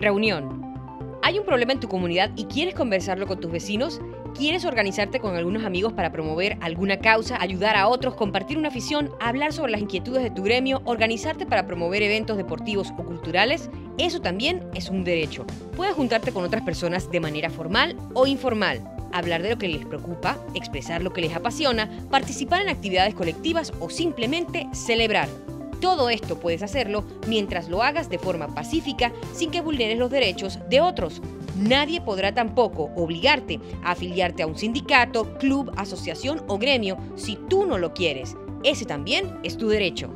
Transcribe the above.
Reunión. ¿Hay un problema en tu comunidad y quieres conversarlo con tus vecinos? ¿Quieres organizarte con algunos amigos para promover alguna causa, ayudar a otros, compartir una afición, hablar sobre las inquietudes de tu gremio, organizarte para promover eventos deportivos o culturales? Eso también es un derecho. Puedes juntarte con otras personas de manera formal o informal, hablar de lo que les preocupa, expresar lo que les apasiona, participar en actividades colectivas o simplemente celebrar. Todo esto puedes hacerlo mientras lo hagas de forma pacífica sin que vulneres los derechos de otros. Nadie podrá tampoco obligarte a afiliarte a un sindicato, club, asociación o gremio si tú no lo quieres. Ese también es tu derecho.